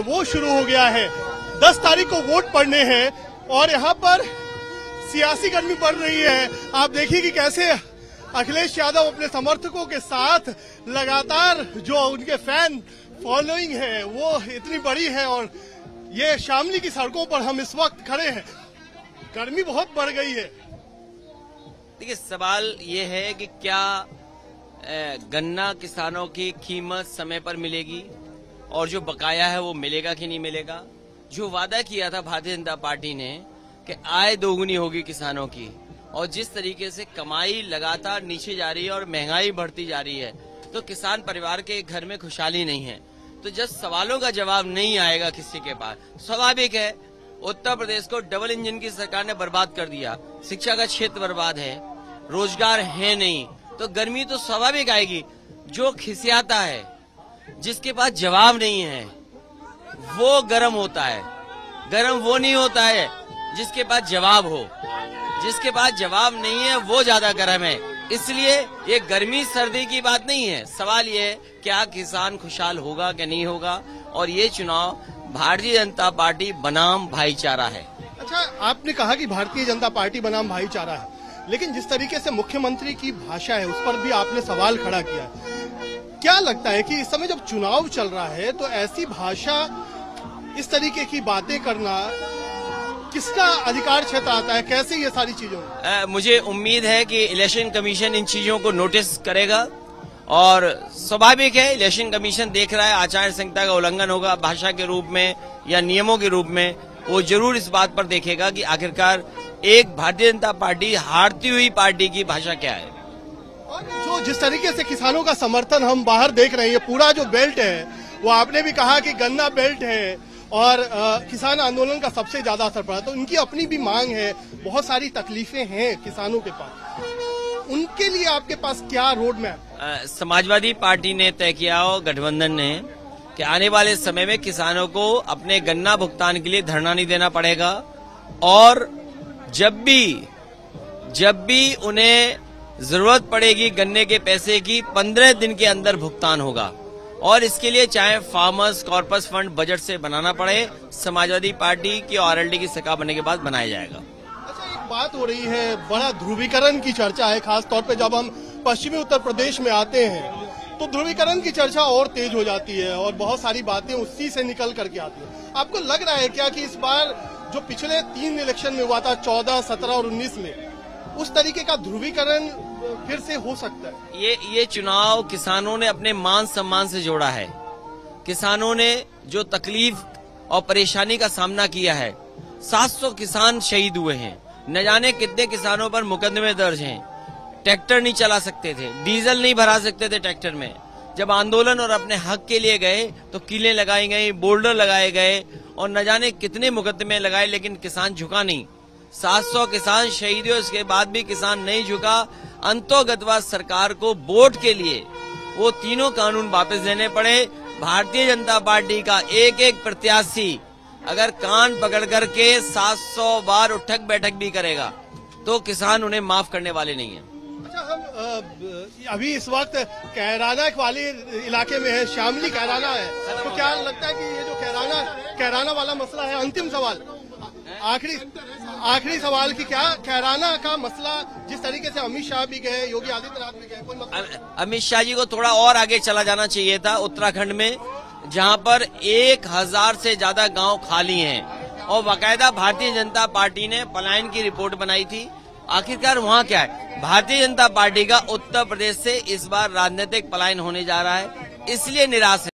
वो शुरू हो गया है। दस तारीख को वोट पड़ने हैं और यहाँ पर सियासी गर्मी पड़ रही है। आप देखिए कि कैसे अखिलेश यादव अपने समर्थकों के साथ लगातार जो उनके फ़ैन फॉलोइंग है, वो इतनी बड़ी है और ये शामली की सड़कों पर हम इस वक्त खड़े हैं। गर्मी बहुत बढ़ गई है। देखिए, सवाल ये है कि क्या गन्ना किसानों की कीमत समय पर मिलेगी? और जो बकाया है वो मिलेगा कि नहीं मिलेगा? जो वादा किया था भारतीय जनता पार्टी ने कि आय दोगुनी होगी किसानों की, और जिस तरीके से कमाई लगातार नीचे जा रही है और महँगाई बढ़ती जा रही है तो किसान परिवार के घर में खुशहाली नहीं है। तो जब सवालों का जवाब नहीं आएगा किसी के पास, स्वाभाविक है, उत्तर प्रदेश को डबल इंजन की सरकार ने बर्बाद कर दिया। शिक्षा का क्षेत्र बर्बाद है, रोज़गार है नहीं तो गर्मी तो स्वाभाविक आएगी। जो खिसियाता है जिसके पास जवाब नहीं है, वो गर्म होता है। गर्म वो नहीं होता है जिसके पास जवाब हो। जिसके पास जवाब नहीं है, वो ज़्यादा गर्म है। इसलिए ये गर्मी, सर्दी की बात नहीं है। सवाल ये है, क्या किसान खुशहाल होगा कि नहीं होगा? और ये चुनाव भारतीय जनता पार्टी बनाम भाईचारा है। अच्छा आपने कहा कि भारतीय जनता पार्टी बनाम भाईचारा है। लेकिन जिस तरीके से मुख्यमंत्री की भाषा है, उस पर भी आपने सवाल खड़ा किया क्या लगता है कि इस समय जब चुनाव चल रहा है तो ऐसी भाषा इस तरीके की बातें करना किसका अधिकार क्षेत्र आता है? कैसे ये सारी चीज़ों अ, मुझे उम्मीद है कि इलेक्शन कमीशन इन चीज़ों को नोटिस करेगा और स्वाभाविक है इलेक्शन कमीशन देख रहा है आचार संहिता का उल्लंघन होगा भाषा के रूप में या नियमों के रूप में वो ज़रूर इस बात पर देखेगा कि आखिरकार एक भारतीय जनता पार्टी हारती हुई पार्टी की भाषा क्या है। जो जिस तरीके से किसानों का समर्थन हम बाहर देख रहे हैं ये पूरा जो बेल्ट है वो आपने भी कहा कि गन्ना बेल्ट है और अ, किसान आंदोलन का सबसे ज़्यादा असर पड़ा। तो उनकी अपनी भी मांग है बहुत सारी तकलीफें हैं किसानों के पास। उनके लिए आपके पास क्या रोड मैप समाजवादी पार्टी ने तय किया हो गठबंधन ने कि आने वाले समय में किसानों को अपने गन्ना भुगतान के लिए धरना नहीं देना पड़ेगा और जब भी जब भी उन्हें ज़रूरत पड़ेगी गन्ने के पैसे की, पंद्रह दिन के अंदर भुगतान होगा। और इसके लिए चाहे फार्मर्स कॉर्पस फंड बजट से बनाना पड़े, समाजवादी पार्टी की आरएलडी की सरकार बनने के बाद बनाया जाएगा। अच्छा एक बात हो रही है, बड़ा ध्रुवीकरण की चर्चा है, खास तौर पे जब हम पश्चिमी उत्तर प्रदेश में आते हैं तो ध्रुवीकरण की चर्चा और तेज हो जाती है और बहुत सारी बातें उसी से निकल करके आती है। आपको लग रहा है क्या कि इस बार जो पिछले तीन इलेक्शन में हुआ था, चौदह, सत्रह और उन्नीस में उस तरीके का ध्रुवीकरण फिर से हो सकता है। ये ये चुनाव किसानों ने अपने मान सम्मान से जोड़ा है। किसानों ने जो तकलीफ़ और परेशानी का सामना किया है 700 किसान शहीद हुए हैं। न जाने कितने किसानों पर मुकदमे दर्ज हैं। ट्रैक्टर नहीं चला सकते थे, डीजल नहीं भरा सकते थे ट्रैक्टर में। जब आंदोलन और अपने हक के लिए गए तो किले लगाई गई, बोल्डर लगाए गए, और न जाने कितने मुकदमे लगाए, लेकिन किसान झुका नहीं। 700 किसान शहीद हुए, उसके बाद भी किसान नहीं झुका। अंतोगतवा सरकार को वोट के लिए वो तीनों कानून वापस देने पड़े। भारतीय जनता पार्टी का एक एक प्रत्याशी अगर कान पकड़ करके 700 बार उठक बैठक भी करेगा तो किसान उन्हें माफ़ करने वाले नहीं है। अच्छा अभी इस वक्त कैराना वाले इलाके में है, शामली कैराना है। तो क्या लगता है कि ये जो कैराना कैराना वाला मसला है, अंतिम सवाल। आखिरी आखिरी सवाल की क्या कैराना का मसला जिस तरीके से अमित शाह भी गए, योगी आदित्यनाथ भी गए मतलब अम- अमित शाह जी को थोड़ा और आगे चला जाना चाहिए था उत्तराखंड में, जहाँ पर एक हज़ार से ज़्यादा गाँव खाली हैं। और बाकायदा भारतीय जनता पार्टी ने पलायन की रिपोर्ट बनाई थी। आखिरकार वहाँ क्या है? भारतीय जनता पार्टी का उत्तर प्रदेश से इस बार राजनीतिक पलायन होने जा रहा है, इसलिए निराश है।